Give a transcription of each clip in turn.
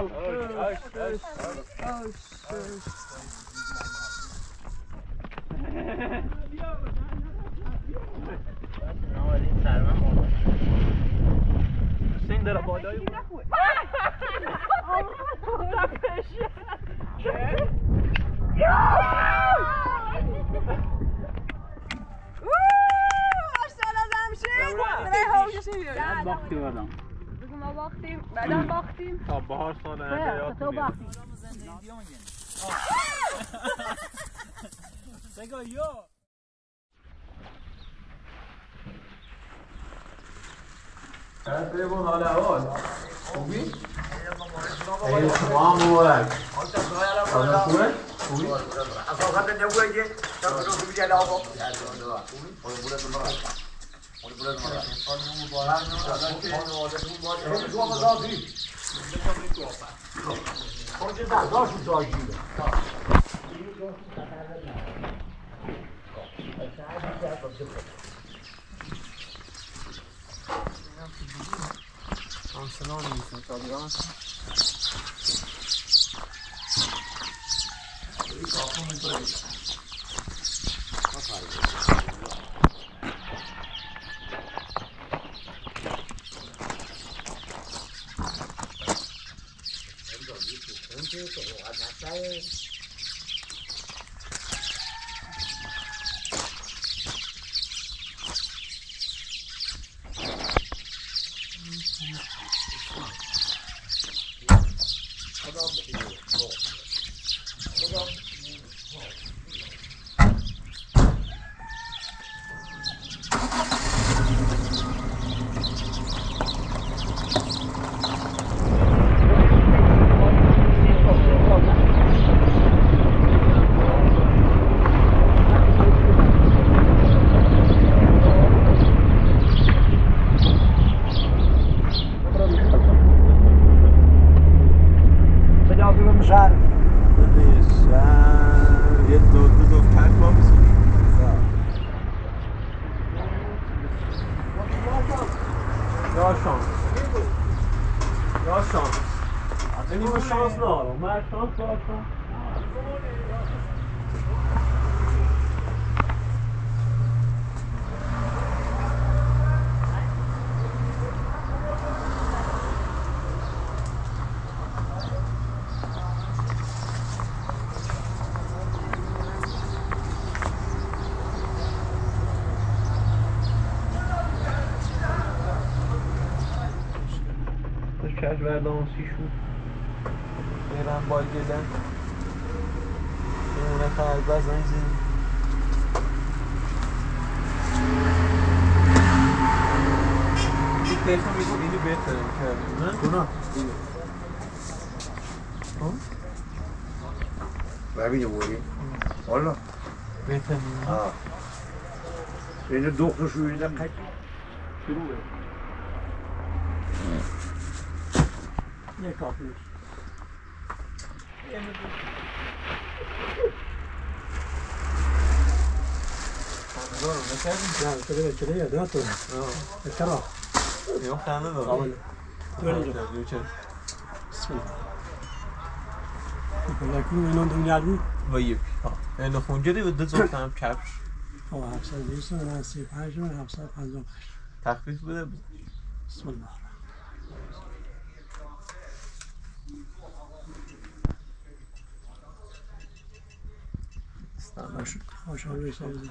Al, al, al, al. Italian. Oh. they go, yo. Tenemos ahora dos. ¿Subí? Ellos vamos a ver. ¿Ahora sube? ¿Subí? أصلاً كان يقول لي تقولوا في جاي لعبه. Thank you. بگو یو کیفون حال احوال خوبی؟ عید شما هم 就是我们在 Verdansı şu. Eren Balge'den. Eren Kalbaz Anzin. Bir telefon bir yeni bir telefon. Buna? ببینه بوری والا Beten. ها اینجا دو خوش كده الجنيه وقت الكره يوم كان بسم الله لكن من عندهم يعني طيب لانه خونجري بده زوتم چپش خب 720 و 35 و 755 تخفیف بده بسم الله استنى شو خوشحال بشم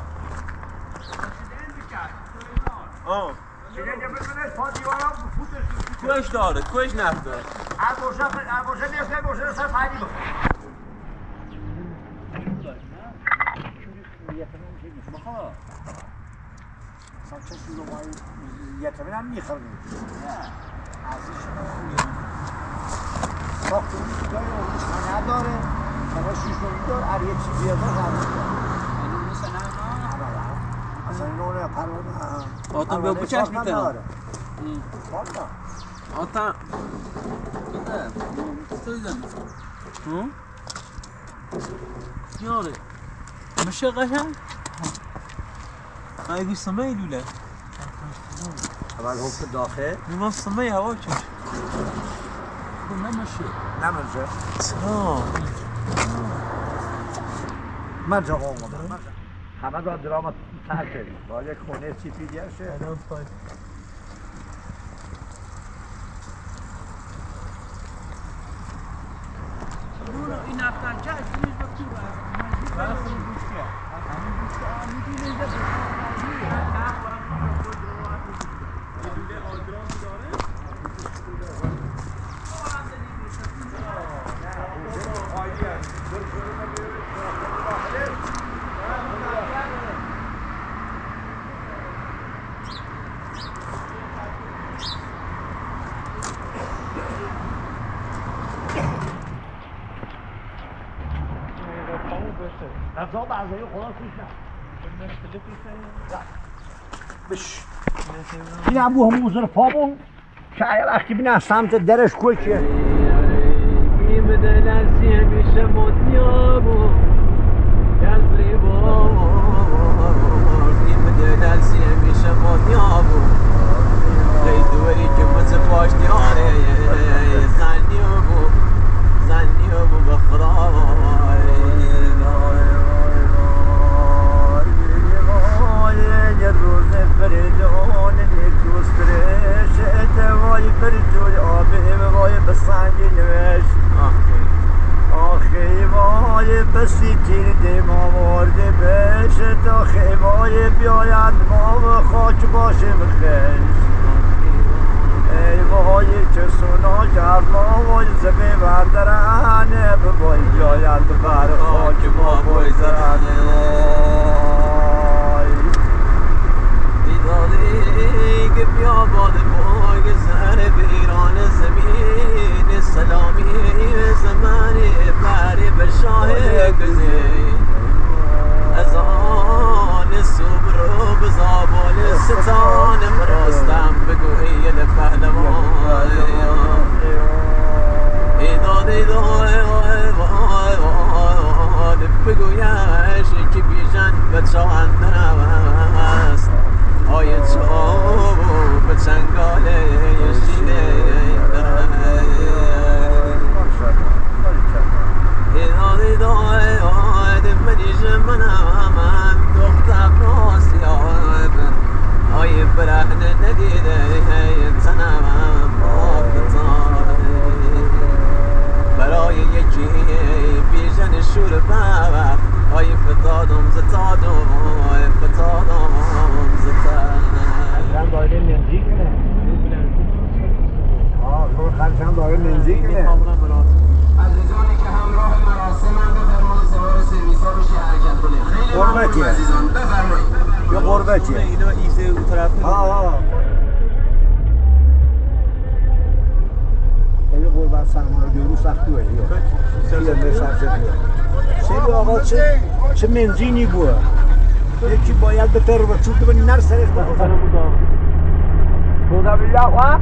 آه. کوش داره کوش نفت داره. یتمن که نیست بخوا مثلا کسی رو باید یتمن هم می‌خوره نه ساختمون جای اونش نداره فقط شیشونی داره هر یه چیزی داره قبول اصلا نون پروانه آتون به بچش می‌تونم والا. آتون ها؟ یاره. مشه قشنگ؟ هاي سمي لولا اول هم که داخل ما سمي هوا چون نمشه نمرزه ها من جا آمدم همه دار درام تر کردیم با یک خونه چی پیدیه شه الان طيب این افتر چه از اینش به تو غذا بعضی خدا توش نه بش این ابو هم وزر پامون که وقتی بینه از سمت درش کوی که این بدل از میشه مدیابو قلبی با این بدل از میشه مدیابو خیلی دوری که مزه باش دیاره زنیابو زنیابو بخرای یه روز فریدون یک روز فرش وای فریدون آبه وای بسنگی نوشت آخی وای بسی تیر دیم آورده بشت آخی وای بیاید ما و خاک باشیم خش ای وای چه سونا کرد ما وای زبه بردرانه وای بیاید بر خاک ما زرانه وای دیداری که بیا باد بای سر بیران زمین سلامی زمانی بری به شاه گزی از آن صبح رو به زابال ستان مراستم بگو ای پهلوان ایداد ایداد بگویش که بیژن به چاهندن است آی چاو به چنگاله شینه منیش منم من دختر ناسیاب آی برهنه ندیده تنم بافتان برای یکی بیژن شور بابا آی فتادم زتادم آی فتادم زتادم خرچم دایره نزدیک نه آه تو خرچم دایره نزدیک نه. عزیزانی که همراه مراسمند بفرمایید سوار سرویس ها بشه حرکت کنید خیلی ممنون قربتیه. عزیزان بفرمایید یه قربتیه اینا ایزه اون طرف آه آه خیلی قربت سرمایه دیرو سختی وی خیلی نشسته بود سیدی آقا چه چه منزینی بود یکی باید به تر و چوب بنی نر سرش بخواه خدا بالله ها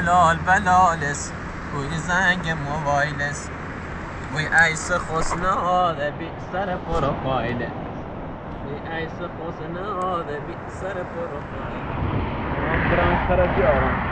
بلال بلالس بوی زنگ موبایلس بوی عیس خسنه آده بی سر پروفایله بوی عیس خسنه آده بی سر پروفایله بران سر بیارم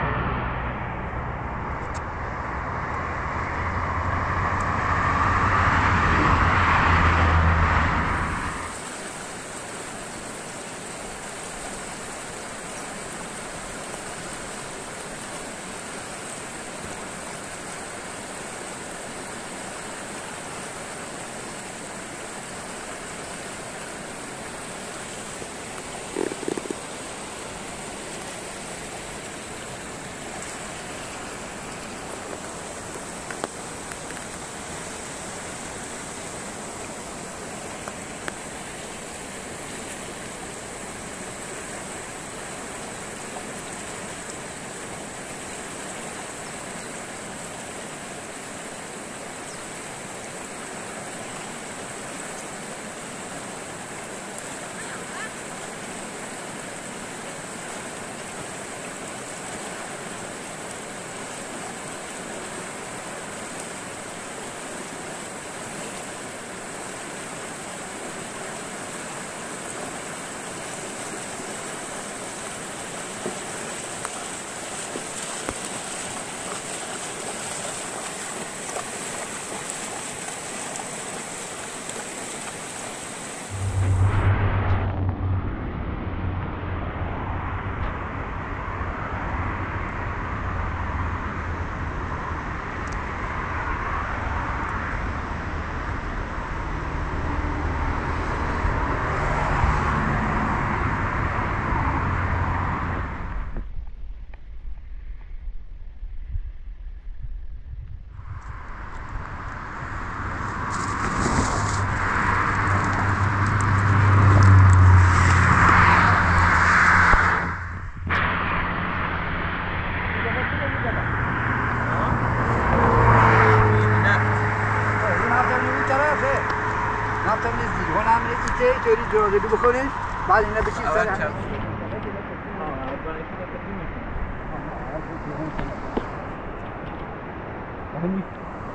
جاذبه بکنید بعد اینا بچین سر هم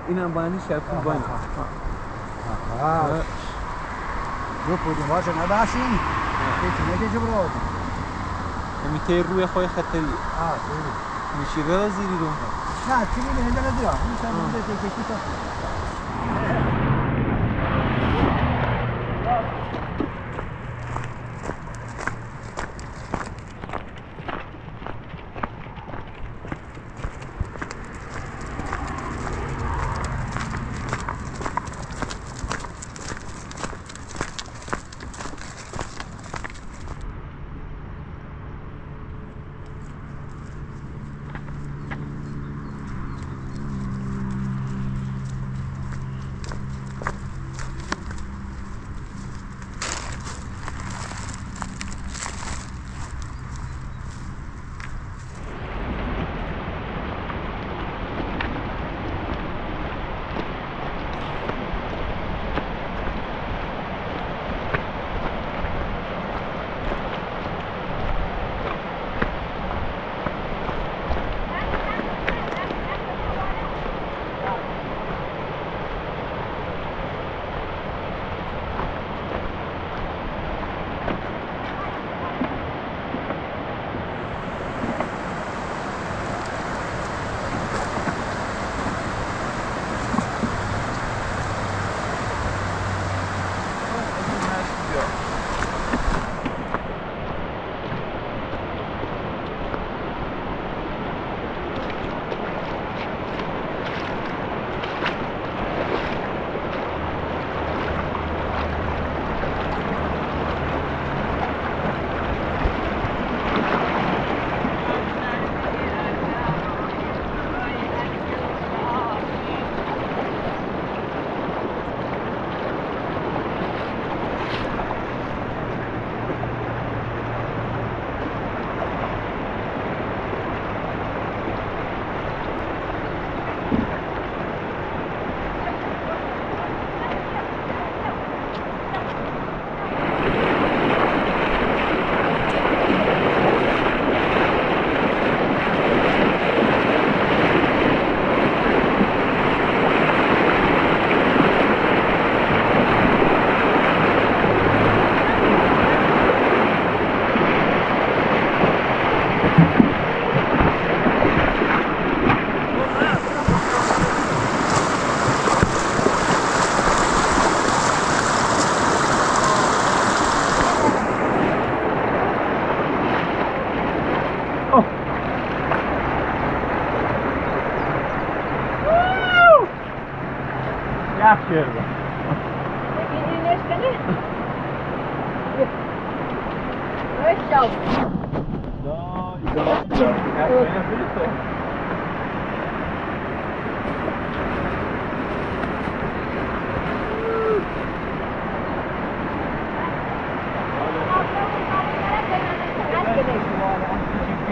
اینم بانی شرفی بانی دو پودیم باشه نباشین هیچ نگه جبراد میته روی خوی خطری. آه میشی غیر زیری رو. نه چی میگه هنده ندارم این سر بوده که کشی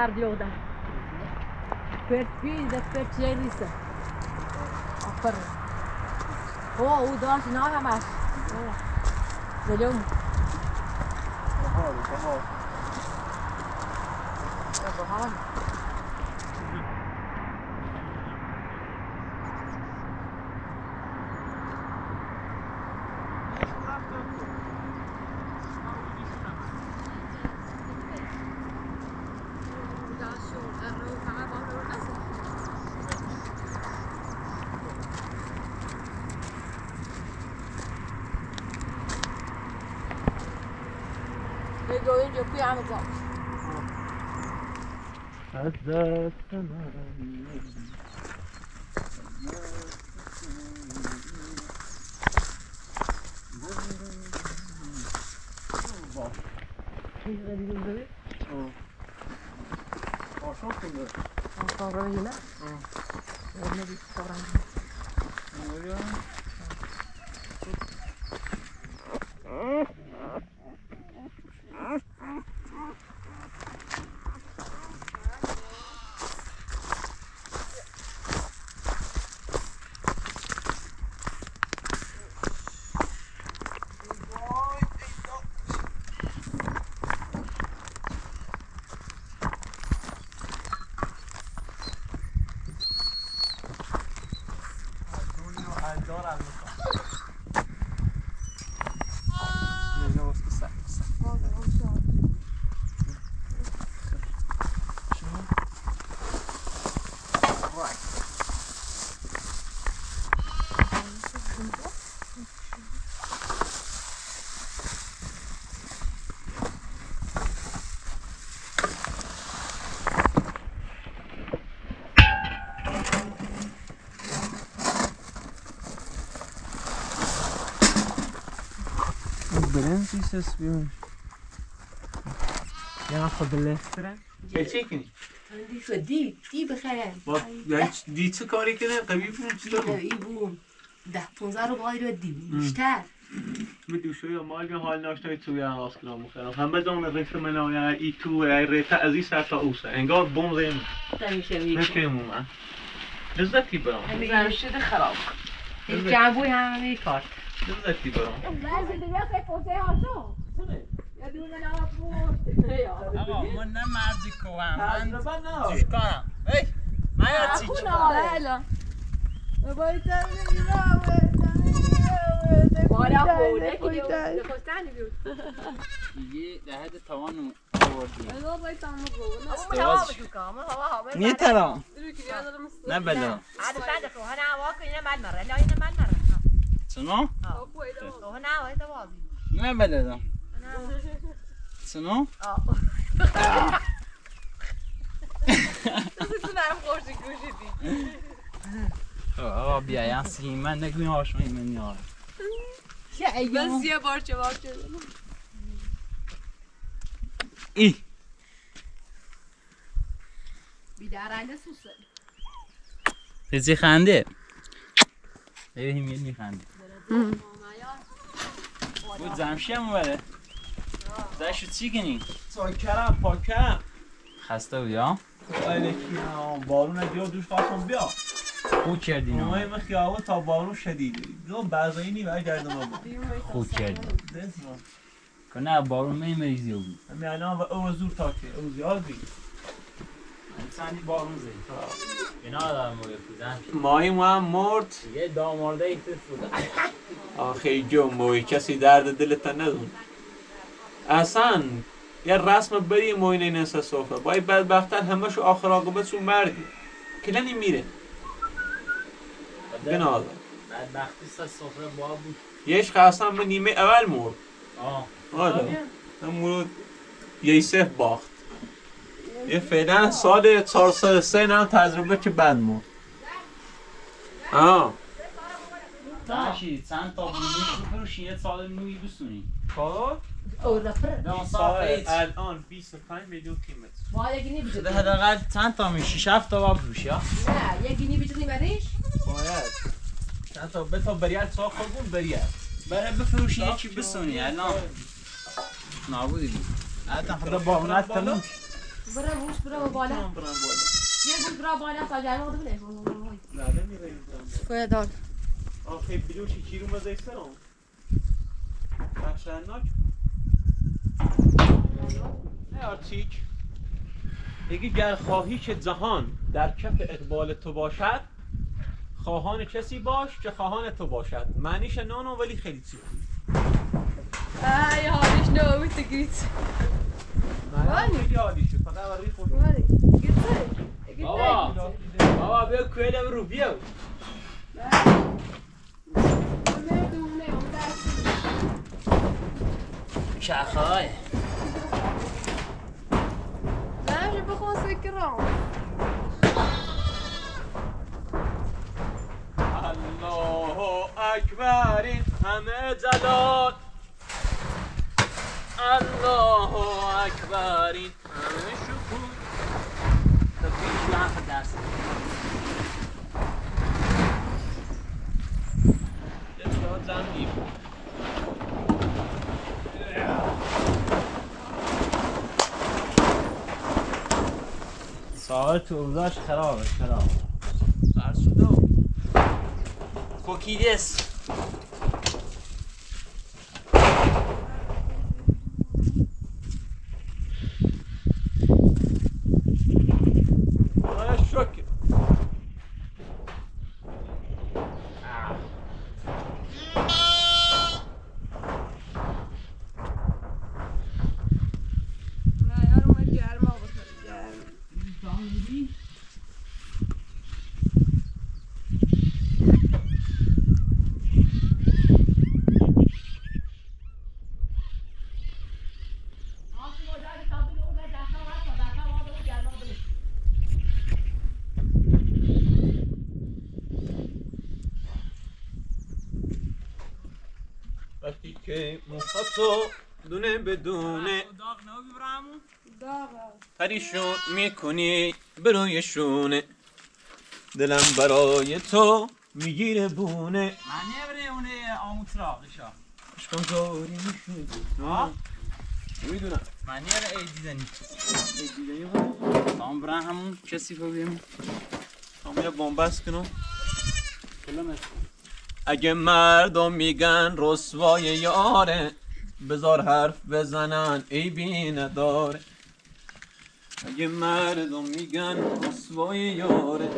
ardlioda. Perfil specialist. Apar. Oh, o, não é mais, Zeljom. چی کنی؟ دی دی دی بخیر با دی چه کاری کنه قوی بون چطور ای بوم ده پونزه رو باید رو دی بیشتر می دوشوی مال به حال ناشتای توی هاست کنم مخیرم همه دام رفت من یا ای تو ای ریتا از این سر تا اوسه انگار بوم زیم نمیشه میگه نکنیم من لذتی برام زرشد خراب جنبوی همه کار لذتی برام آقا من نه مردی کوهم من چیکارم؟ ای من یا چی؟ چیکارم Bora خوله که دیگه خوستنی بیود. دیگه ده حد توان آوردی. Ama bay tamam bu. Ama Biraz- hava şu kama hava hava. نیه ترام Dur ki ya da mısın? نه بلا عاد بعد خو هنا واقع هنا بعد مرة لا هنا بعد سنو؟ ayda خو هنا وهذا واضح نه بلا سنو. Sınavım koştu koştu. آقا بیا یا سی من نگوی هاشون من یار Ben size parça parça. ای Bir daha rende susun. رزی خنده. بریم یه میخندی. بود زمشی هم بره زشو چی کنی؟ ساکرم پاکم خسته بودی ها؟ الکی هم بارون بیا دوش خواستم بیا خوب کردی نه من خیابان تا بارون شدیده دو بعضایی نی برگردم بابا خوب کردی که نه بارون می مریضی بود همین الان و او زور تاکه او زیاد بی بارون زدی اینا دارم بودن ماهی ما هم مرد. یه دامارده ایت بودن آخه جو موی کسی درد دلت ندون. اصلا یه رسم بری موی نسه صفره باید بدبختر همه شو آخر آقابت سو مردی. کلنی میره. بنازم بدبختی سه سفره با بود. یش خواستم به نیمه اول مرد. آه. آره هم مورد یه سه باخت. یه فعلا سال 403 هم تجربه که بد مرد. آه. چند تا بروش یه سال نوی بسونی. کار صافه الان 25 میلیون قیمت. ما گینی شده بجدی. حداقل چند تا می شیش هفت تا با بروش یا نه یه گینی بجدی بریش. باید. چند تا؟ به تا بریال سا خودمون بریال برای بفروشی یکی بسونی الان. نابودی. بود حتی خدا بارونت تموم برا روش برا بالا. برم بالا یه گوش برا بالا تا جای ما بده. زده میره کوی دار. آخه بلوشی چی رو مزه سرم وحشتناک نه آرتیک دیگه گر خواهی که جهان در کف اقبال تو باشد خواهان کسی باش که خواهان تو باشد معنیش نانو ولی خیلی چی jag har nicht nur utegrit. معنی خیلی عالی شد فقط برای خود بابا بابا بیا کویل برو بیا شخای Nej, je begon zeker al. الله اکبر این همه جلال الله اکبر. این همه شکوه. تا پیش هم درس ساعت تو اوضاعش خرابه خراب فرسوده. کوکیدس بدونه. پریشون می‌کنی بروی شونه دلم برای تو می‌گیره بونه. من نبره اونه آموتراقشا اشکم کاری میشونی ها می‌دونم من نبره ای دیدنی تام برا همون کسی رو بیم هم یه بامبست کنم کلمت اگه مردم میگن رسوای یاره بذار حرف بزنن. ای بی نداره اگه مردم میگن رسوای یاره.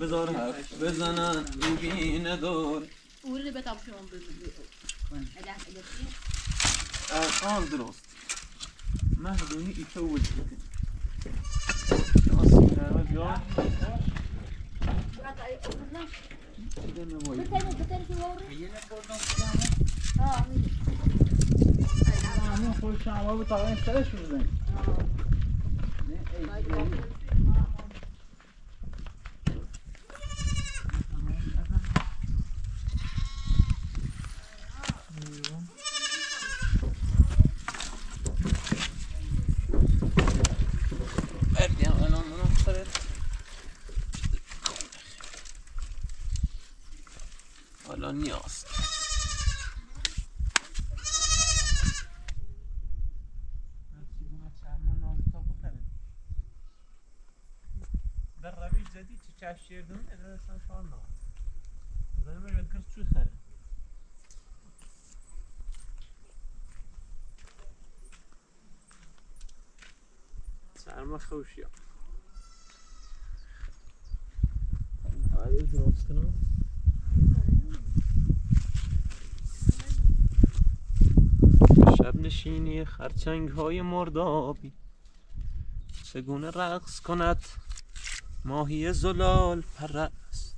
بذار حرف بزنن. ای بی نداره. الان درست. مهدونی ایتا وجود کن آسیم نرمه بیا دیگه نمایی همون نیاز در روش جدید چه چشم شیردون اصلا شان نه. زنم رو سرما خوشی ها آیا درست کنم. نشینی خرچنگ های مردابی. چگونه رقص کند ماهی زلال پرست؟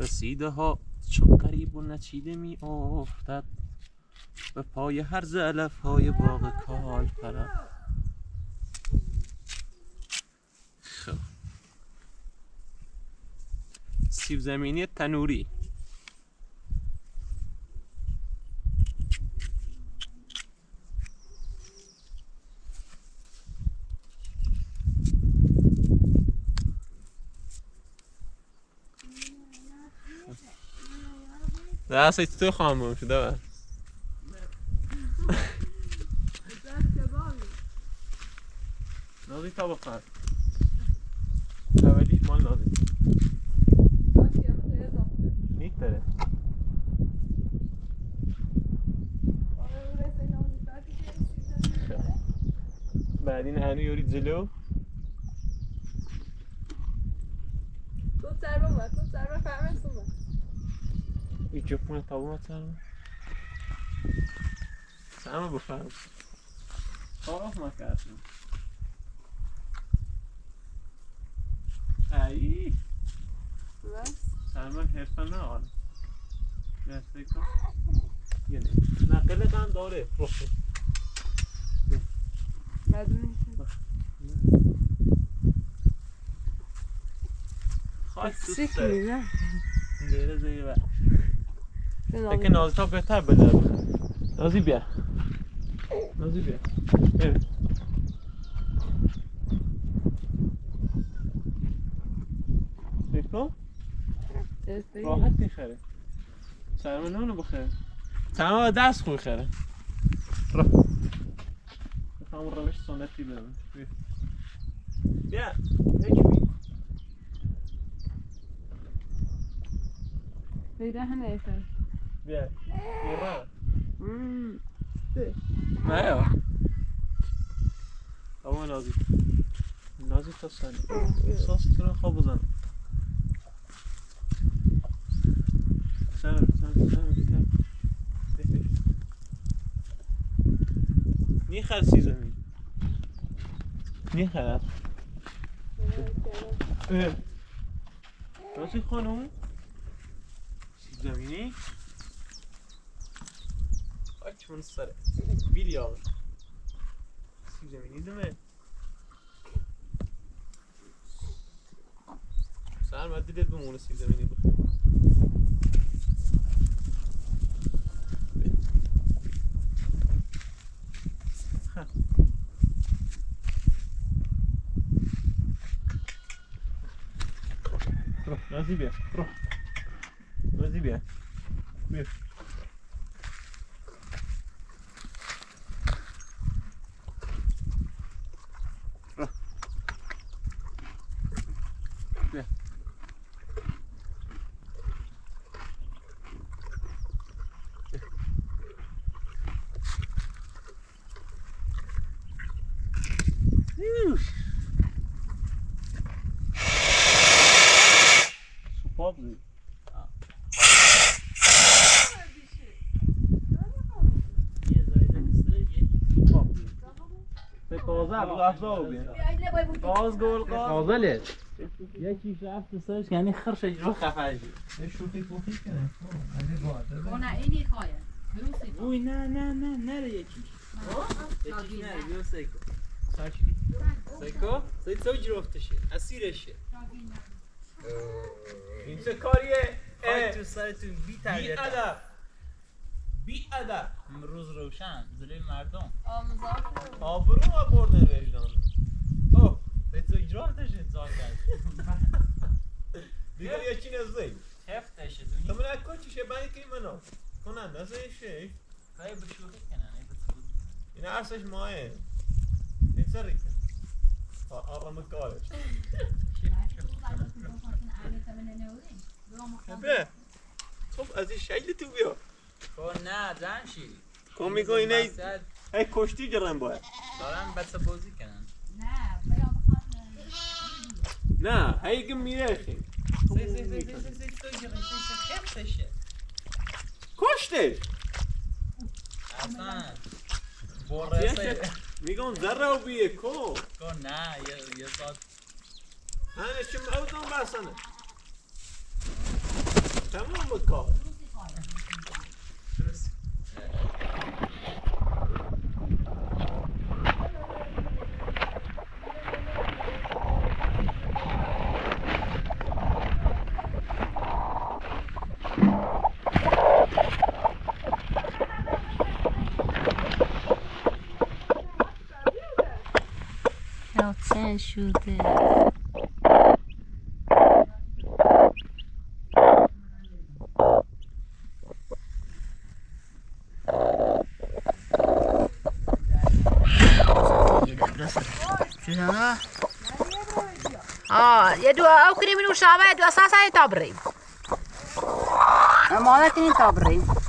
رسیده ها چون قریب و نچیده می افتد به پای هر زلف های باغ کال پرست. خب. سیب زمینی تنوری. دست تو خاموش شده بس. نازی تا بخور اولیش مال نازی میتره بعدین هنو یورید جلو تو سر بابا تو سر بابا فهمت تو ایجا پونه تابو مثلا سلام بفرم تعارف ما کردیم ای. سلمان حرفه نه آره دسته کن یه نه نقل هم داره. رخ. بدون خواهد دوست سیک داره میزن دیره زیر فکر نازی. تا بهتر بده. نازی بیا. نازی بیا. بیا. فکر راحت می‌خره. سرما نونو بخیر سرما دست خوی خره را همون روش سنتی برم بیا. بیا. هنه ایفر بیا بیا مم. نه یا اما نازی نازی تا سنی ساس تو رو خواب بزن سر سر سر سر میخر سی زمین میخر نازی خانم زمینی من سره بیلی آقا سیب زمینی دمه. سر باید دلت بمونه سیب زمینی بخور رو نازی بیا. رو نازی بیا بیا رو بیا Spadli. به لحظه بیا. باز گل قاز غازله یکیش رفت سرش یعنی خرش اجرا خفه شوخی پوخی کنه. کنه اینی بروسی اوی نه نه نه نره یکیش یکیش نره بیا سیکو. سیکو؟ سیکو جرفتشه اسیرشه. این چه کاریه؟ خواهی تو سرتون بی ادب. بی ادب امروز روشن. زلیل مردم. آبرو ما برده وجدان. اوه سیکو اجرا داشت انتظار کرد دیگر یکی نزدی؟ هفتشه تو من اکن چیشه بانی که منو؟ کنن نزدی شی خواهی بشوخی کنن این عرصش ماه این سری آرام کارش به خب از این شیل تو بیا. کن نه جمشی کن میگو اینه هی کشتی گرم باید دارن بچه بازی کنن نه هی که میره خی سی سی سی سی سی سی تو جغی سی سی هفتشه کشته اصلا برسه میگم ذره و بیه کو کن نه یه ساعت هنه چه موزم بسنه تمام بکار روشن شده آه یه دو او کنیم اینو شابه دو اساس های تابریم ما نکنیم تابریم تیله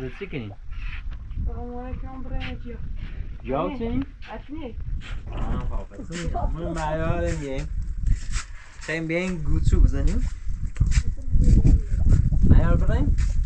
لحظه چی کنی؟ Vamos aqui um brinde. جاو کنی؟ Atni. من معیار میگیم خیلی بیاین گوچو بزنیم معیار بریم زنشی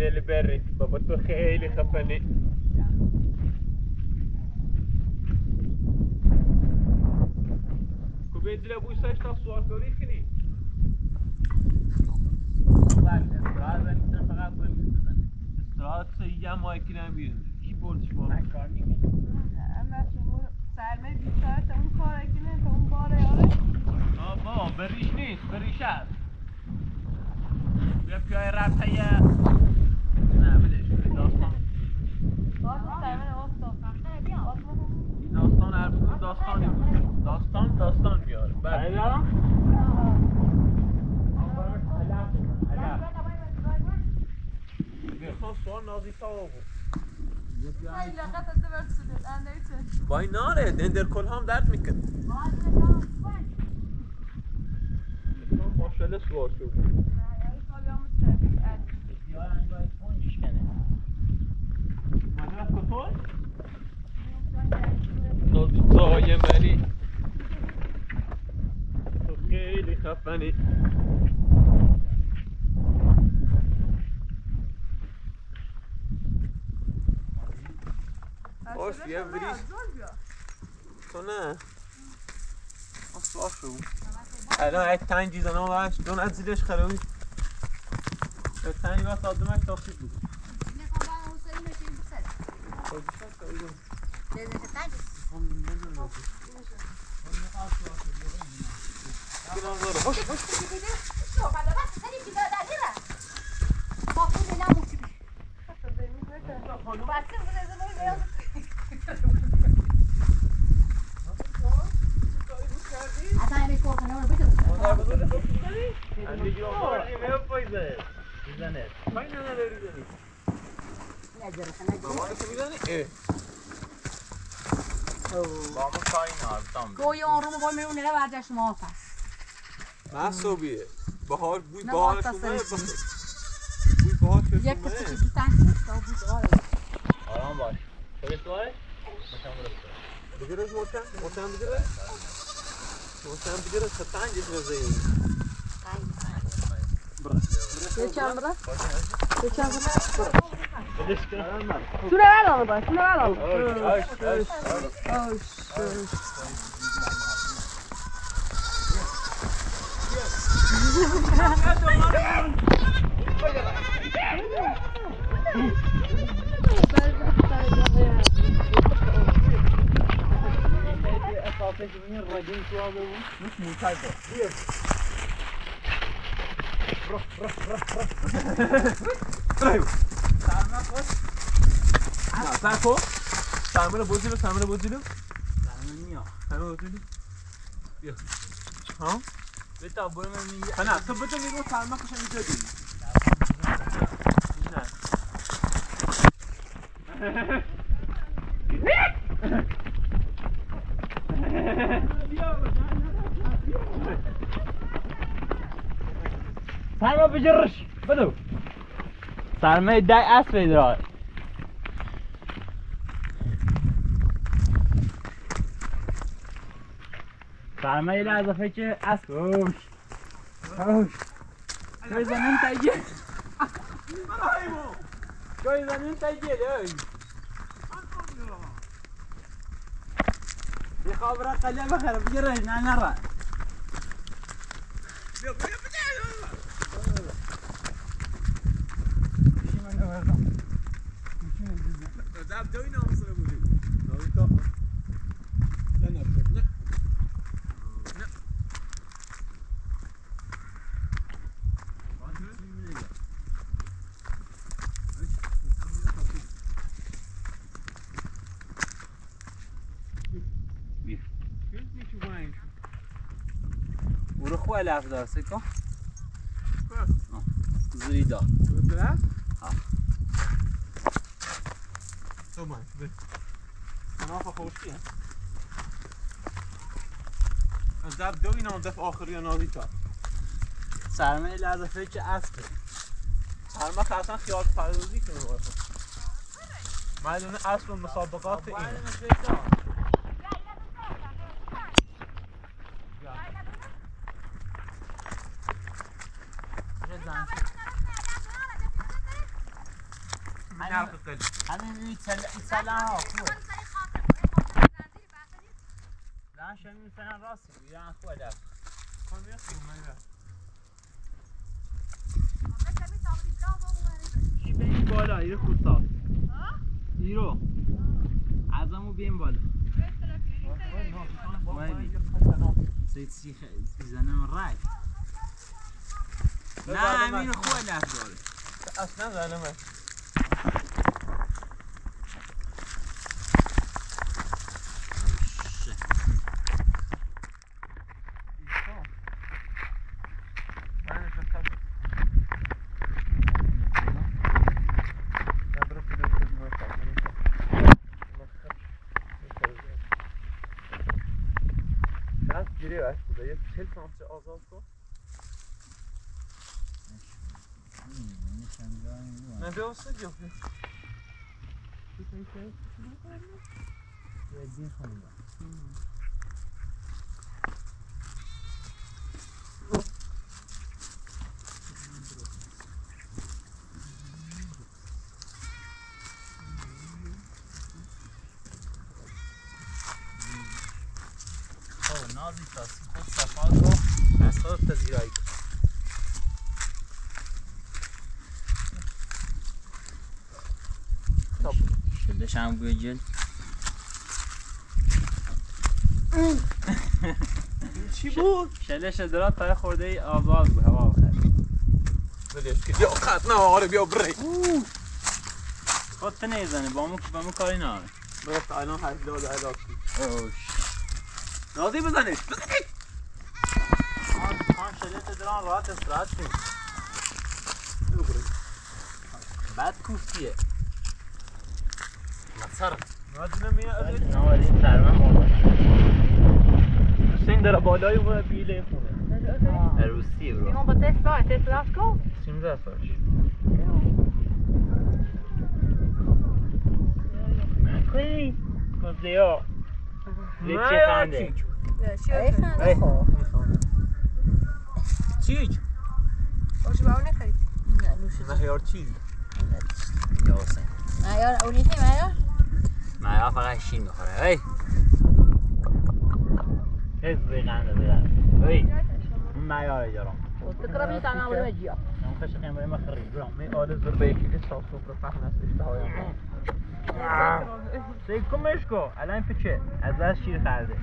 ديال بري بابا تو خيلي خفني. كوبيد لابوساج تاع الصور توريكني باش یه بریش تو نه. اصلاح شو الان یک تنگ چیزا نه باش دون از زیرش خرابی. یک تنگ بس آدمش تاختی بود. گوی اون رو با میرون نره برجش ما پس معصوبیه بهار بوی نه، بهارش باید اومده تصریف بخ- بوی بهارش بهش یک کسی اومده. که دو تنگ تا بود آره آرام باش خودت باش Bidere moten, moten bidere. Moten bidere satan gitmezeyim. Geçen bırak. Geçen bırak. Şuna ver onu bak, şuna ver onu. Hoş, hoş, hoş. Hoş, hoş. تنگش بزنی یکم بره یکم بره سونه ولال باید سونه ولال اوش اوش نه سر کن سرمه بزیلو سرمه بزیلو سرمه بزیلو بیا ها برو من میگه نه تو بده سرمه کشم اینجا دیم نه سرما بجرش. بدو. سرمه ده اسب ادرار سرمه یه لحظه فکر اسب. اوش. اوش. شوی زمین تایگه شوی زمین تایگه اوش. یه خواب را قلیه بخره بگیره نه نره Dab doing on so budi. No برو خواه لف دار سکا زوری دار. Zo maar. Vanaf een goostje. En daar doe je nou def achter je nou die tak. سرمه لحظه فکر اسبه. سرما که اصلا خیال پردازی کنه باید مردونه اصل مسابقات این همین این سلام ها خوبه نه شمی مثلا راستی بود یا خوبه لف چی بریم بالا ایرو کوسا ایرو ازمو بیم بالا سید سی زنم رای نه همین خوبه لف داره اصلا زنمه گیری بس بوده یه چل سانتی آزاد کن نه درسته بیافتی خب نازی تاسی خود صفا کن از خود تزیرایی کن خب داشتم بوی جل؟ چی بود؟ شلش درات پای خورده ای آواز بود هوا بخیر ولش که بیا خط نه آره بیا بری. خودت نیزنه با مو با مو کاری نداره. درست الان هر داد علاق اوش. نازی بزنش خان خان شلش دران راحت استراحت شد بعد کوفتیه. سر نازی نمیاد نوازی سرمه مرد حسین در بالای و بیله خونه روسی برو Iemand på test daar, test Lasco. 13 سالش خیلی گفته یا چه خنده چیچ Als je wou niet geeft. مهیار چیز یاسه معیار اونی چی معیار؟ معیار فقط شین می‌خوره. هی! هی بی قنده بیدن هی! این معیار ایجارم تقرا بی تمام ولا جیا اون خش قیمه ما خرید. برام می آل زر به یکی که صاف سفره فهم است اشتهایم سیکو مشکو. الان پیچه از دست شیر خرده.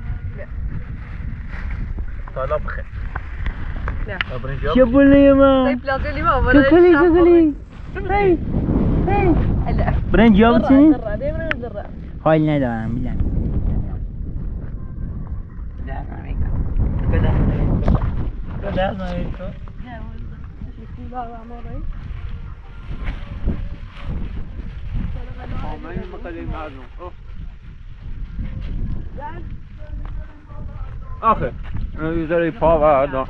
سالا بخیر. Ja. برنج جاب چه بولی من Twee plaatsen jullie wel. maar چه dat بولی is چه بولی هی هی Eller. برنج جاب چی؟ ذره ببرن ذره حال ندارم میدم آمین مقاله مردم آخه یه ذره پا و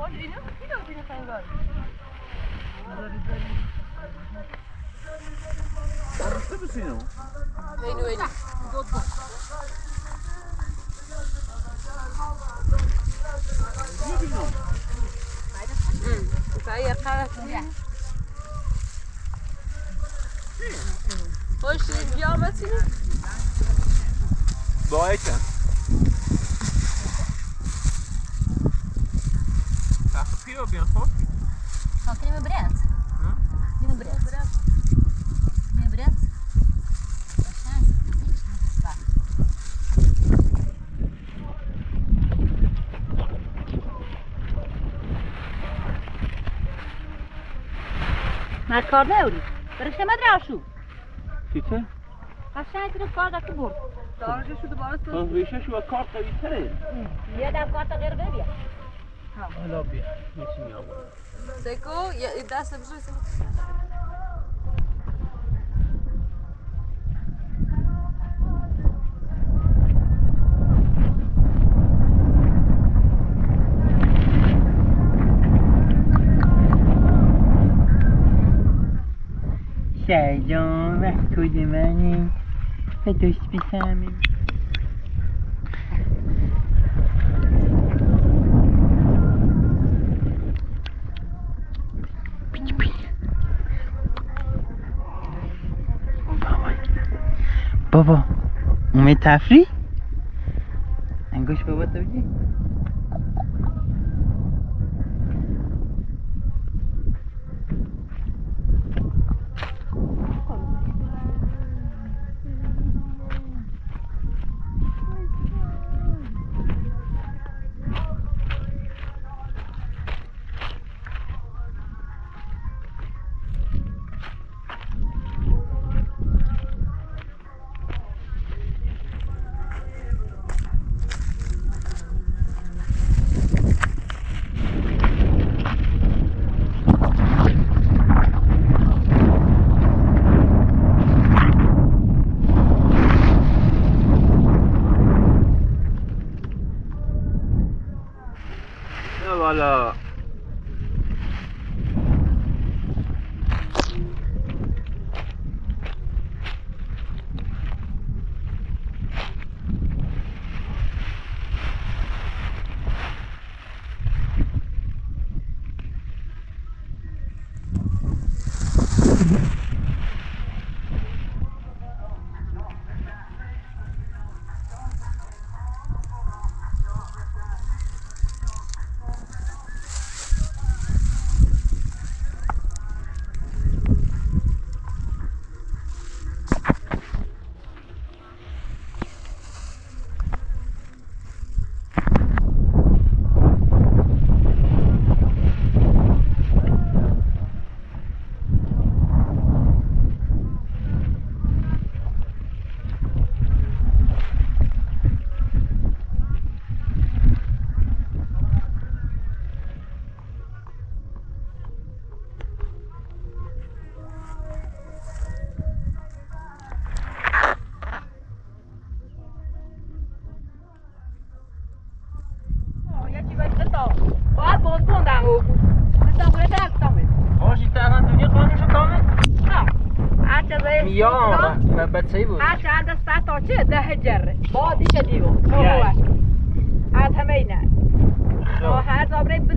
Anlaştı mısın ya? Beni öyle. Doddu. Ne bilmiyorum. Hayır, kahretsin ya. Hoş değil, bir almasını. Tá frio, Bianco? Tá Só que ele é me brenta. Hum? Ele é me brenta. Maar kar nodig. Waar is hij met rauwshoe? چیته؟ قشنگ رو کار داشته برد Daar is het de baas. آه، ریشه شو کار قوی تره یه دم کارت غیر ببین حالا بیا یکی میام Seko, ja, دست سلام محکود منی فداش بسامه بابا اومد تفریح انگوش بابا تو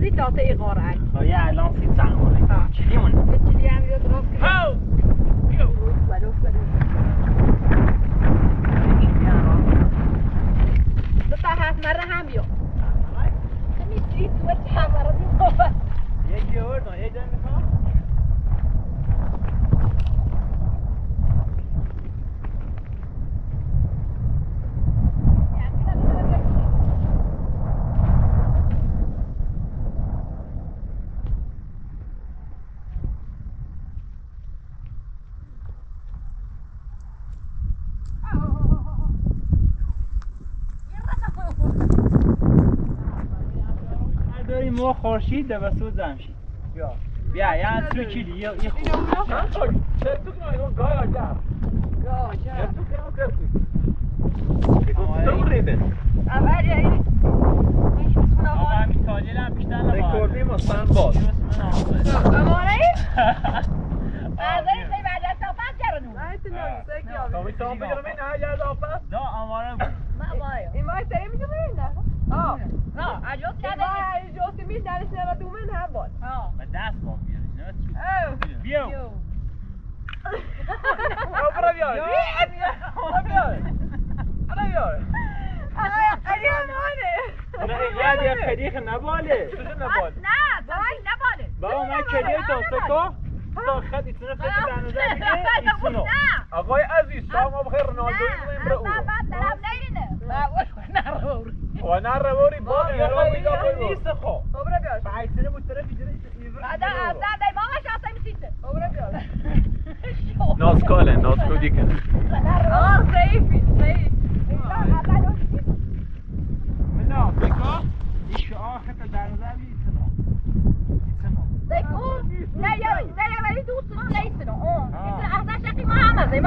زابره بدی تا تی قاره ما خورشید ده بسو زمشید بیا بیا یا تو کلی یه یه خوب اول یه این آقا همین تاجل هم بیشتر نباید رکوردی مثلا باز اماره ازای خیلی بعد از تا پس vi ta med dem Nee, jag, nee, jag vet inte hur det är. Det är inte någon. Det är inte någon. Det är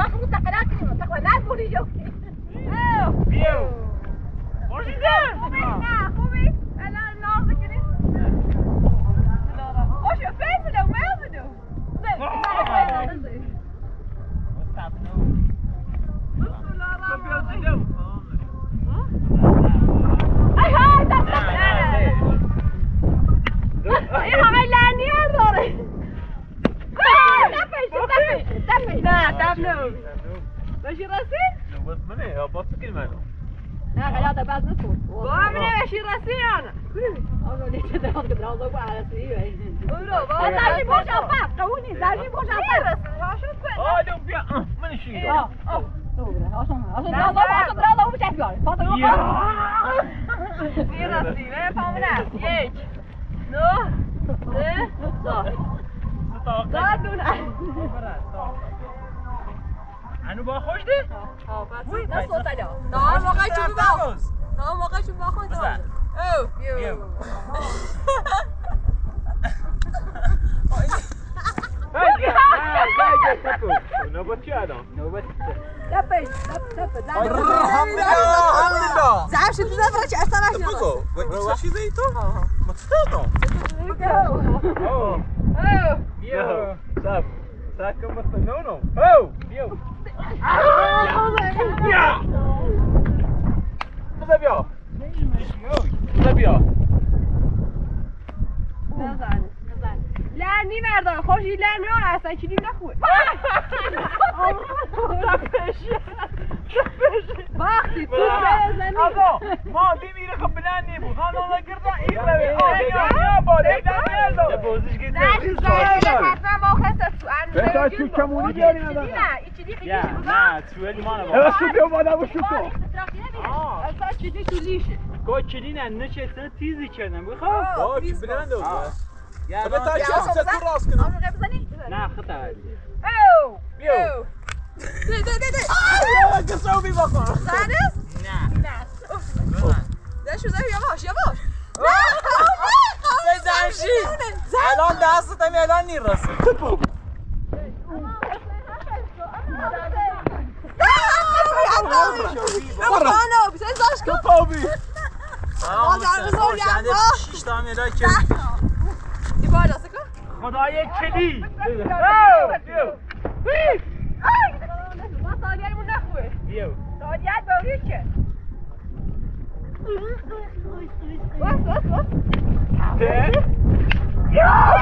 بلند او یا بتا چه چه تو راست کنم آمو بزنی نه خطر او بیو او ده ده ده ده کسو بی بکن زنه نه نه ده شو ده یواش یواش زمشی الان دستم الان نیرسه Ano, bir sen zaş kal. Tabii. Adam zor ya. شیش تا هم ادا stavami lajkiem. Ti pa da sako? Hodaje kedi. Bas bas bas. Te. Ya!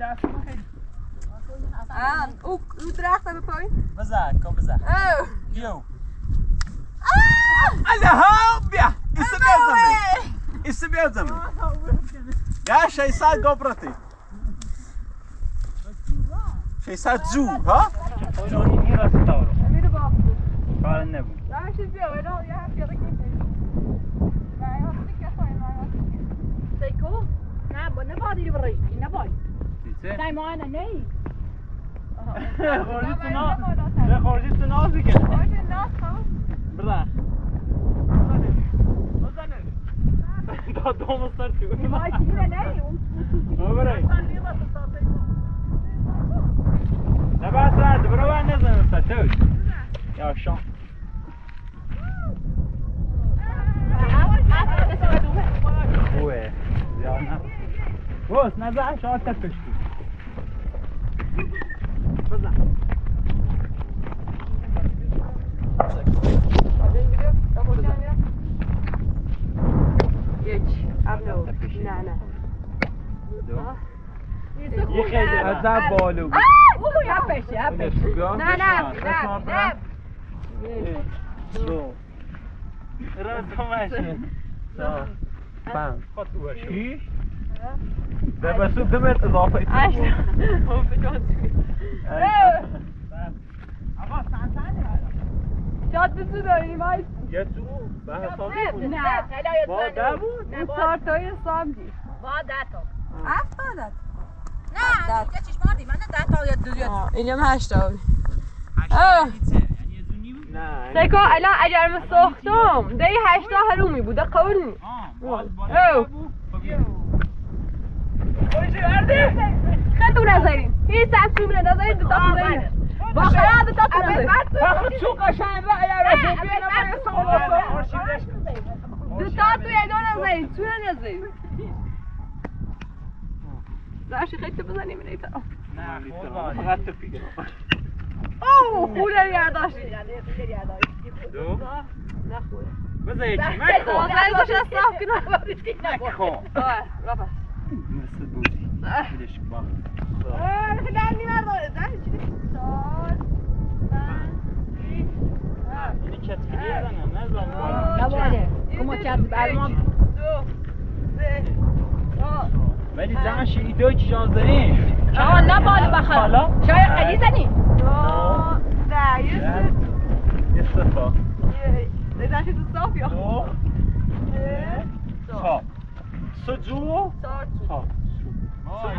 شو بره دو دست خیلی آن او او درخت به پایین بزن کو بزن او بیو ها بیا ایسه بیا زمین ایسه بیا زمین یا 600 گابرتی 600 زو ها جانی میراث دارو میره با کار نبود نه چیز بیا اینا یه هفت یاد کنید نه یا دیگه پایین سیکو نه با نه بادی برای نه بای دیسه نه ما نه نه خورجی تو نا ده خورجی تو ناز دیگه. خواهد بزن بزنه دا دوم سر تو ما چیزی نه اون ببره نه بس رد برو بر نزن سر تو یا شام. خوبه زیاد نه. بس نزن شاید تکش بزن یک ابلو نه نه یه خیلی عذب بالو بود. یپش یپش نه نه. نه نه. دو را دو ماشین سا پنج خود شیش ده بسو دمت اضافه هشت ایتون او بجاز آقا سن سن جاد بسو داری وای یه تو به حساب بود. نه. با ده بود. اون چهارتای سامدی با ده تا. هفتادت. نه اینجا چشماردی من ده تا یاد دو یاد اینم هشتا نه سیکو الان اگر من ساختم دی هشتا هرومی بوده قول او خیلی نظرین هیچ سب تو نظرین دو تا تو نظرین خیلی دو تا تو نظرین چو قشنگ را یا دو تا تو یه دو نظرین تو نظرین زرشی خیلی بزنیم این طرف فقط تو پیگه اوه خوله یرداشتی دو نه خوله بذار یکی زرشی مکو داشت صاف کنم آه رفت مثل بودی بدش با میمرد زرشی چی چهار پنج اینی کتکی بزنم نزن نباله کما کرد برمان دو سه چهار ولی زن شیری دو چیزان داریم. آه نباله بخرم حالا؟ شاید قلی زنی. نه. یه صفا سه زرشی تو صاف یا؟ دو. تا. سجو؟ تا.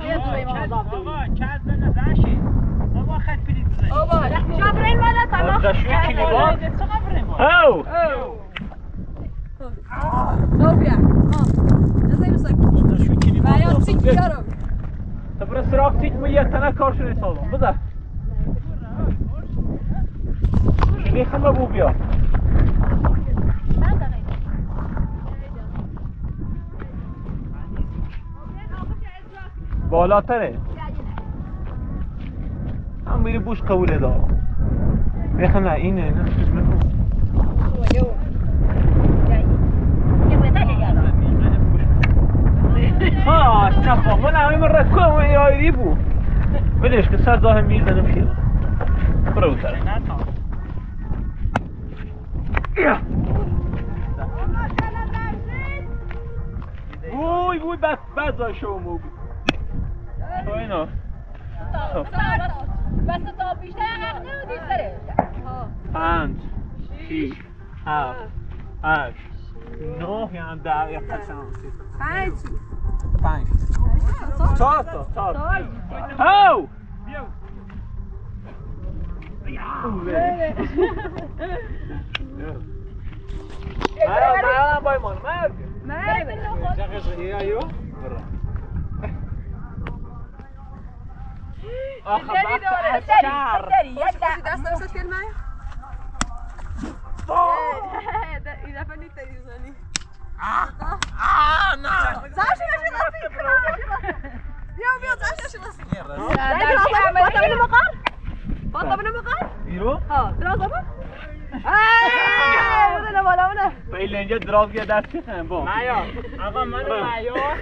دوی ما آزاد داریم. آقا کز بزن زن بابا پلیت بزن آبا شابرین والا تمام از شو کلیوان چقدر بریم با او Sofia, ja zajmę sobie. شو کلیوان Ja ja ciki karo. تا برای سراغ تیک می یک تنه کارشون ایسالون بده شنی خمه بو بیا بالاتره میری بوش قبوله دار می‌خوام نه اینه نه ها شفا من همه من رکو من یایری بو ولش که سر زاه می‌زنم خیلی برو سر وای وای بس بس زای شما مو تو اینا بس تا بیشتر حق نمیدی سره پنج شیش هفت هشت نه یعنی ده یک قسم پنج. پنج چهار تا چهار تا هاو مرد مرد بای من مرد مرد آخه سری وقت داره عسکر سری داری بزنی آه نه زرشو نشناسی بیا بیا زرشو نشناسی در باتا بینو مقار باتا بینو مقار بیرو ها دراز بابا بودنه بالا بودنه پایل اینجا دراز یه دست کن با معیار آقا من معیار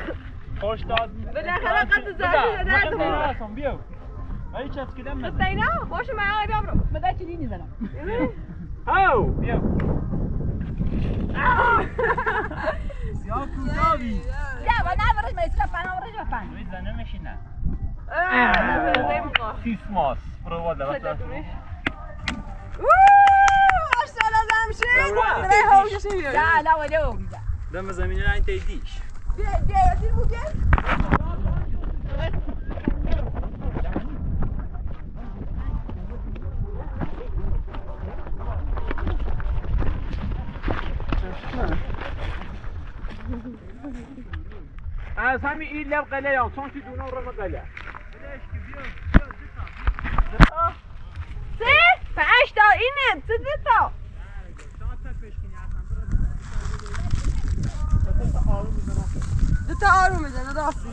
خوش داد بالاخره قد بود کن بیا ولی چت کدم نزن دینا باشه معیار بیا برو مدت چی نیزنم هاو بیا سیاه کوتاوی یا با نورش میسر پناه ورش بپن می‌زنه میشینه سیسماس برو والا ماشاءالله زمشیر برای هاو کشی بیا یا لا ولو بیدا دم زمینه این تیدیش بیا بیا بود بیا از همین این لب قله یا چون که دونه رو قله. سه پنج تا اینه سه سه تا. دو تا آروم می‌زنه راستی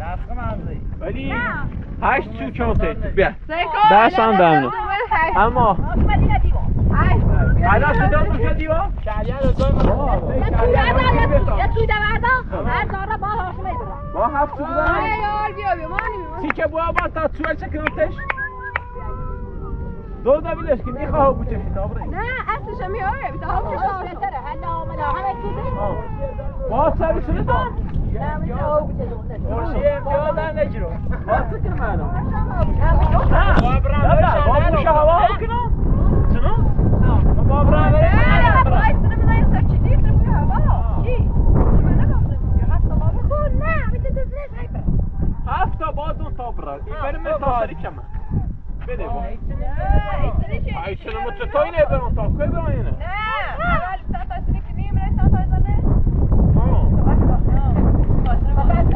دست مغزی ولی هشت چو چونته بیا. سیکو دست هم دمنه اما. حالا صدا تو شهریه رو یا توی دوردا هر داره با هفت تو یار بیا بیا ما نمیمون سی که بوا با تا چوال چکنتش دو دا بیلش که می‌خواه بچشی دابره نه اصلش هم میاره. بیتا هلا آمده همه توی با سر شده تا نه میشه او بچه خوشی امتیاز هم نگیرو با سکر منو با برم نه با بوش هوا کنم چنو با برم نه باید سنه بزنیم سر چی دیر سر بوی هوا چی؟ من نگفتم یه قد سما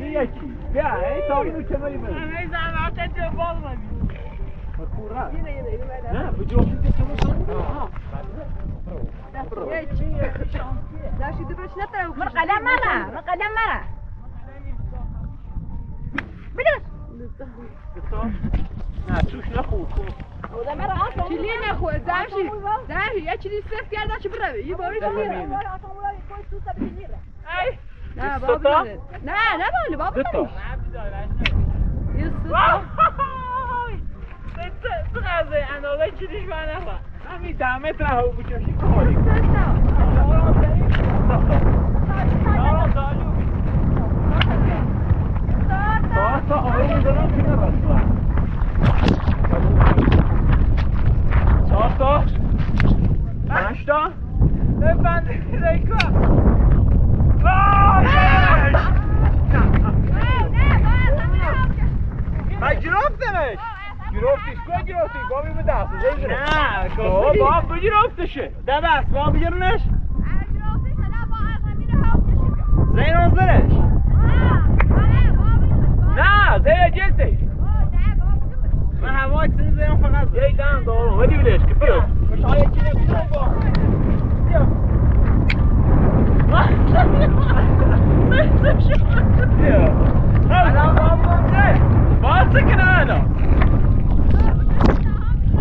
یه یکی بیا ای تا اینو کناری برین همه زحمت تو باز مدی پورا اینه اینه اینه نه بجوشی که کنو سن یه چی داشتی دو برش نتره من قدم مرا من قدم مرا بدرس نه توش آسان چیلی نخواه زمشی زمشی یه چیلی سفت کرده چی بره یه باری بمیره نه بابا؟ بره نه نه باله بابا تا. تو غزه اندازه چیزیش من نخواه همین ده متر هوا بجوشی کاری تا آروم می‌دونم که نرسوا چهار تا. پنج تا. ببند ریکا رفتی بابی به دست نه بابا باب بگیر افتشه ده بس با بگیرنش زین آزرش نه زیر جلدش. من هوای سن زین فقط یه دم دارم. ودی بلش که بیاد شاید چی نمی‌دونم با. باز سکنه انا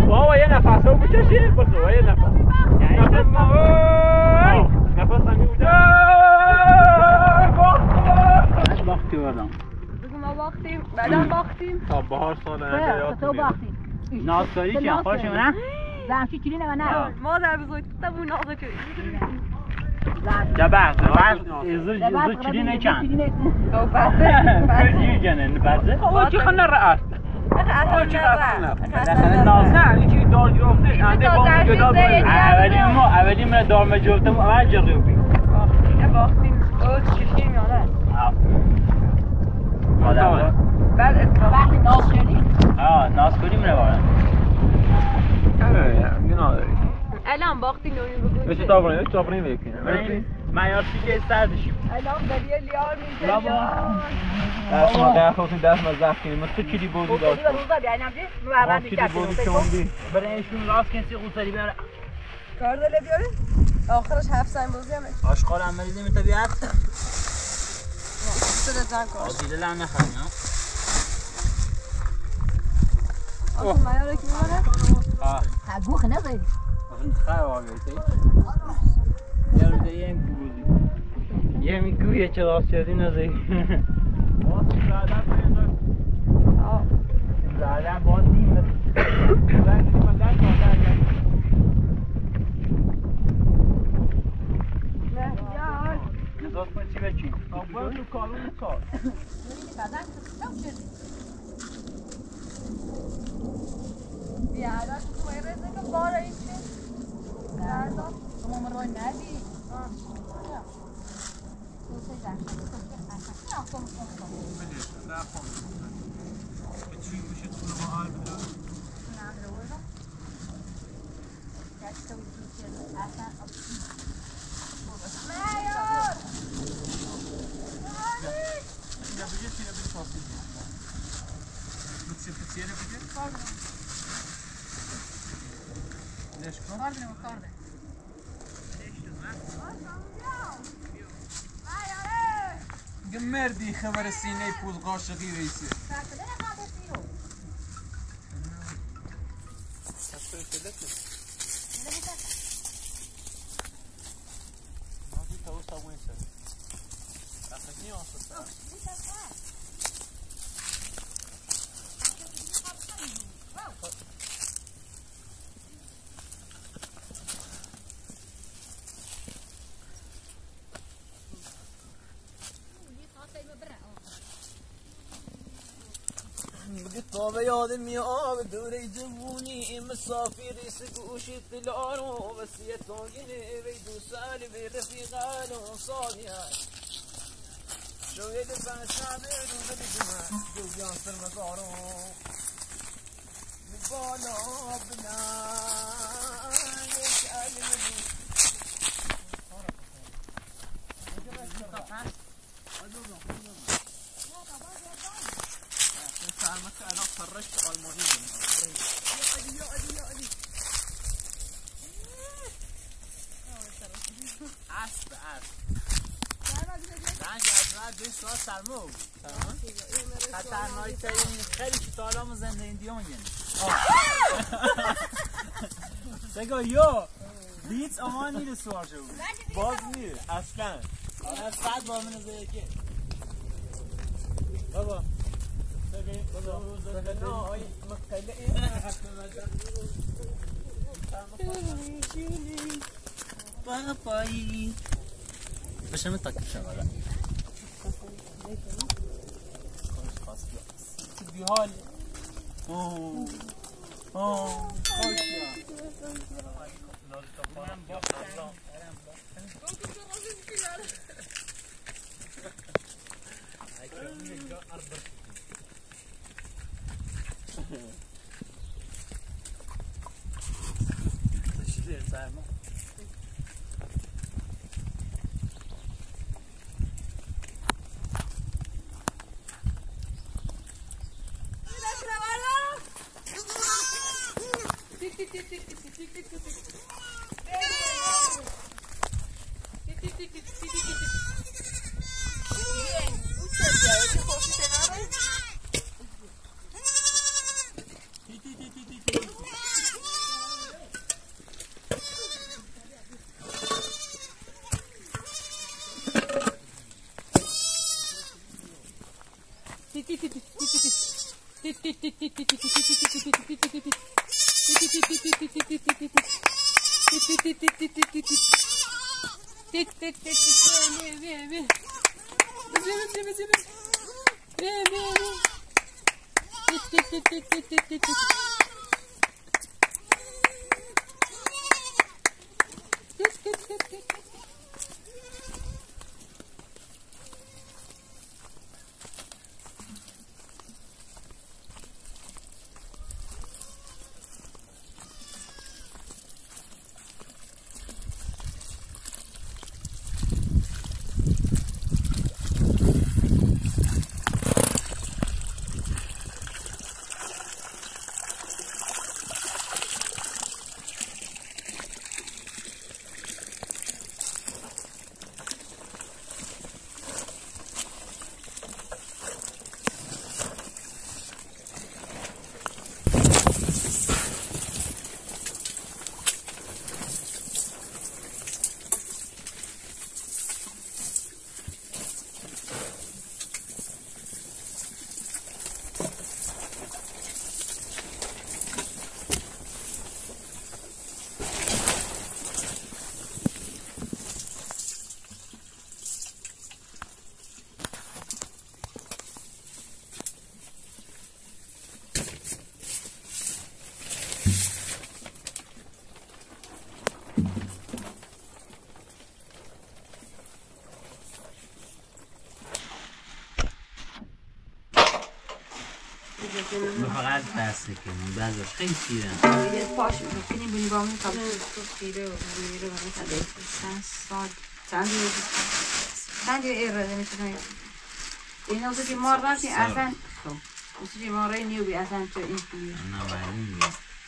بابا یه نفس رو بکشی بسو یه نفس. نفس ما اوی نفس همی بوده وقتی بردم بگو ما باختیم بعدم باختیم. تا بهار سال یاد تو باختیم. ناسکاری چی خوش نه؟ زمشی چیلی نه نه. ما در بزرگ تمون آقا چوی ده بس بس ازر ازر چیلی نکن تو بسه چی جنن بسه آقا چی خنده رأس آقا چی خنده نه نه چی دار گرفته انده با جدا اولی ما اولی من دارم جفتم اول جریوبی باختیم او چشیم یا نه آدم بعد اتفاق وقتی ناز کردی آه ناز کنیم نه بارن گناه داری الان باختیم نونی بگو بشه تا بریم تا بریم بکنیم معیار چی که استردشیم الان داری لیار میشه. دست ما قیه خوصی دست ما زخ کنیم. تو کلی بودی داشت؟ بعد کلی بودی چوندی برای ایشون راست کنسی قوسری بیاره. کار داره بیاره. آخرش هفت سایم بازی همه. آشقال عملی دیمی طبیعت سر زن کار آزیده لن نخرمی ها آخه میاره که میاره آه. گوخ نزدی این خیلی آگهی یه روزه یه این بودی یه میگو یه چه راست کردی نزدی زدن باز دیم نزاز کنی چی بچین اول تو کارون کار بیادر تو کوی رزه که بار این چی دردا شما من روی ندی مردی خبر سینه پوز قاشقی ویسه بگه یاد میام دوره جوونی مسافری سگوشی تلارو وسیعت آگینه وی دو سال به رفیقانو سانیه شوید بسا به روز بجمع جو بیان سر مزارو بالا بنا. یک علم فرشت آلمانی اسب اسب رنگ از رد دوی ساعت سرما بود خطرناک خیلی که تا حالا زنده ایندیان یعنی بگو یو بیت امان نیره سوار شو باز نیر اصلا از صد با من زیر باباي باش ما تاكلش ولا تديها لي اوه اوه Thank you. Sẽ 的在吗？دسته کنم بعضش خیلی شیرن. یه پاش می‌کنیم به نگاه می‌کنم تو خیره و میره و مثلا چند سال. چند روز چند یه اراده می‌تونه این اوزو که مار رفتی اصلا خب اوزو که ماره نیو بی اصلا تو این خیلی انا معلوم میگه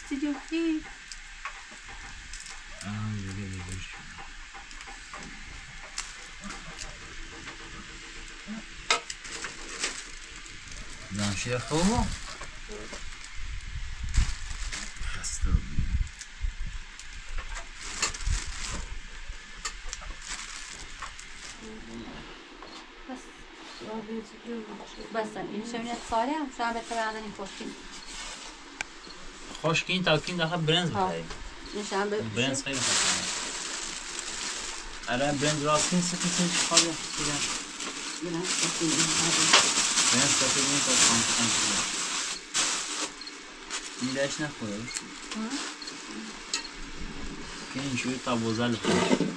چجور خیلی آه دیگه دیگه شد. خوب خسته بودیم بستن. این شمینه ساله هم شما به این خوشین خوش که این تاکین داخل برنز ها. بخریم نشان به برنز خیلی خوشم آره برنز راستین سفید سفید خواهی خوشیدن برنز سفید این تا خانم خانم این داشت نخوره. که این شوی تا بوزل خورد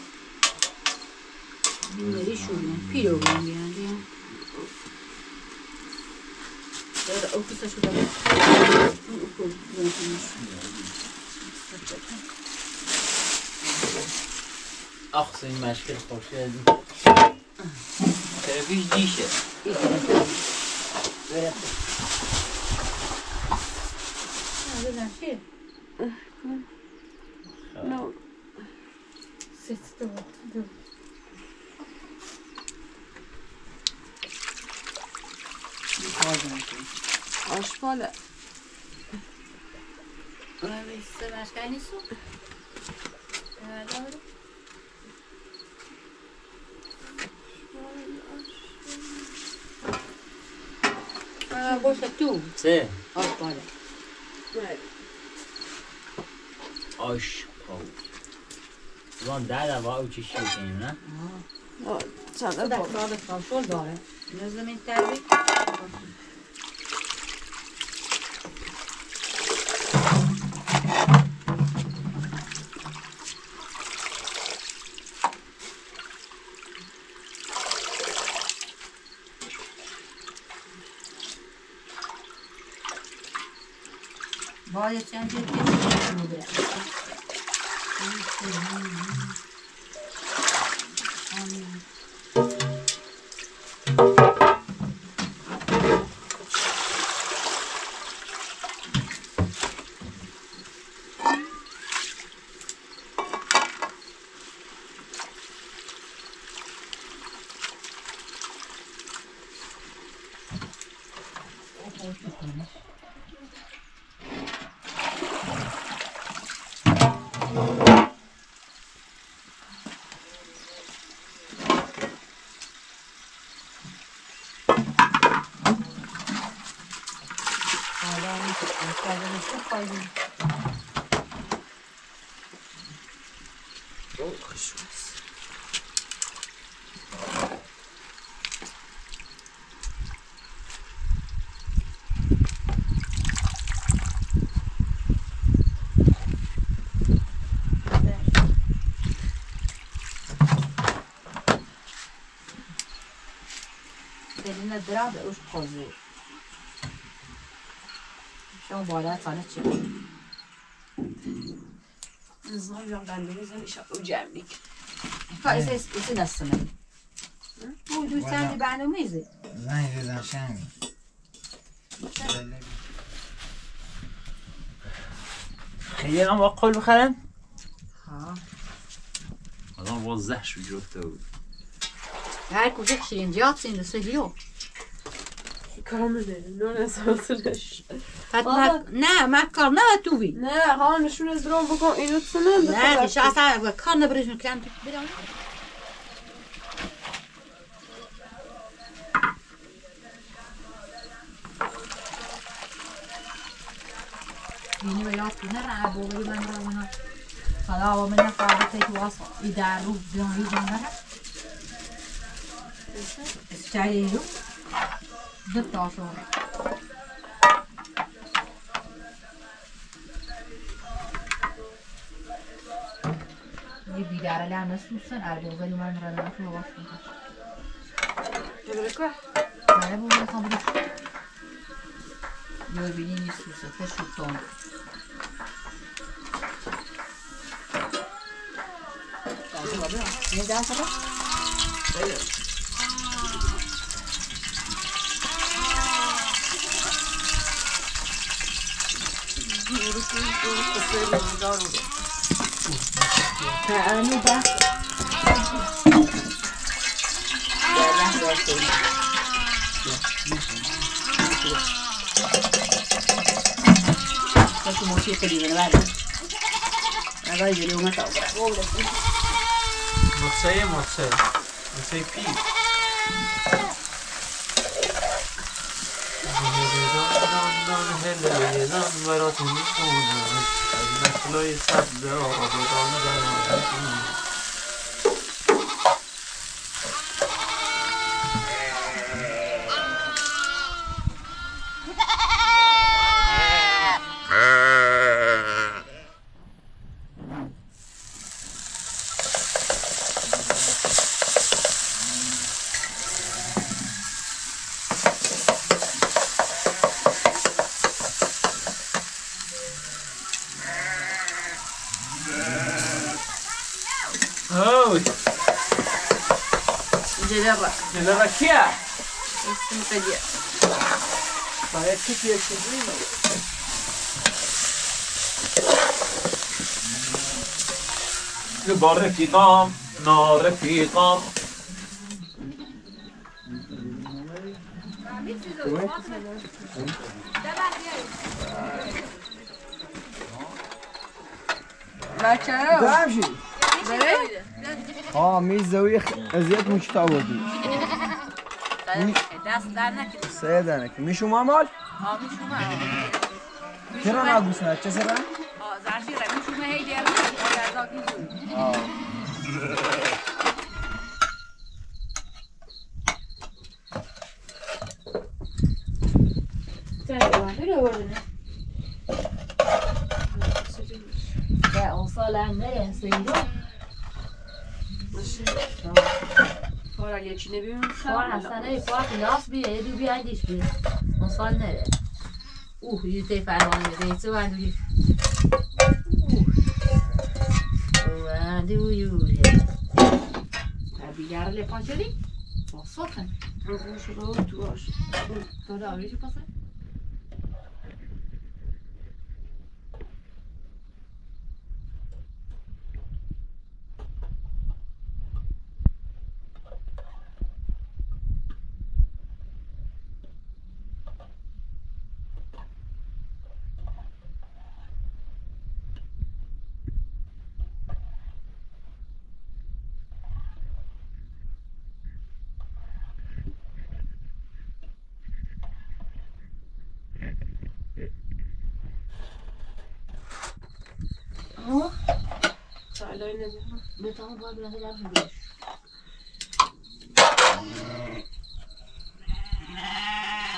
Bunları şuradan, pil olan Oh, this Bu okul yönetimimiz. Ach, zijn meisje gekozen. die Ja. ده دفعه او چشی بکنیم نه؟ چند Bu da sağda kontrol doğru. Ne zaman terbi? باید چند جد کسی بره دلیل درا به اوش قضی شما بالا سانه چی نظام جان قلبی زنی شب او جمعی فایز اسی نستنه Bu du sen برنامه‌ریزی زنگ بزن شنگی خیلی هم قول بخرن ها آدم واضح شو جفته بود هر کجا شیرین جات سین سلیو کامله نون اساسش حتما نه من کار نه تو بی نه ها نشون از درام بکن اینو تسنن نه اصلا کار نبرش می‌کنم برام Yeni ve yaz günler ha bu böyle ben de ona Hala o bana kaldı tek vas idare ruh bir canlara. Çay yok. Dört taş var. یه بیداره لعنه سوسن اربو ولی من را نمیشه باش Öbürü من bu می‌خوام بروش یه بینی نیست سوسه تشو تون یه دست رو تعالوا بقى Questo موسيقى دي من بعد هذا يجري وما تقدر مصه مصه مصه ellerine ver atın sonra Ezmekle sabze abadan ben atın جلبه کیه؟ اسم قدية باید کسی اکتبایی با رفیقام نارفیقام بچه بمشي بره اه ميز زاوية خ- ازيت مش تعودي دست در نکن سيدانك مشو مامال ها میشومه چرا ناگوسنا چه سرا ها زرشی را میشومه هی دیر ها در زاکی اه Ya o سال nereye? Sıyırıyor? کار کار علیه چی؟ نبیم کار اصلا نبی پاک لاف بیه یه دو بیه دیش بیه اصلا نره. اوه یه تی فرمان بیده این سو بندوی بندوی یوری بیگر لپان شدی؟ با سوخن رو گوش رو تو تو داری چی پاسه؟ چالای نمی‌دونم به تمام باید بلنده درشون بیش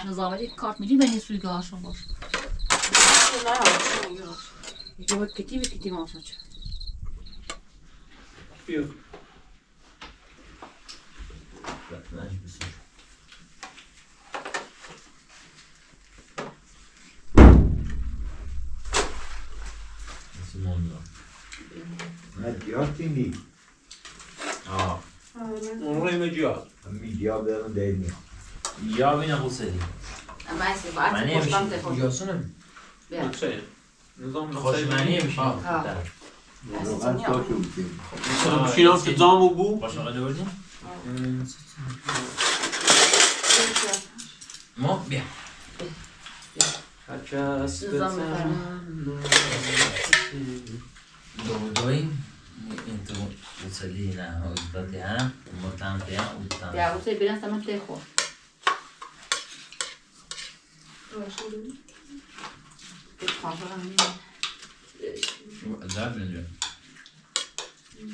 نظامتی کارت میدی به این سویگاه هاشون باش نه همه میگه یکی باید کتی به کتی ماسا چه بیا Medya tini. Ja, اون رو جا media behöver det ni. یا بین قصدی اما ایسی باید من پشتم نمیشه تفون یاسونم بیا چه؟ نظام خوشمنی میشه آه. Frågan ska skjuta. بشینم تو زامو بو باش آقا دوردیم ما بیا نظام بفرم دو دویم انتو قصدی نه حضرتی هم متنفی Gebrauche rein. Da bin ich.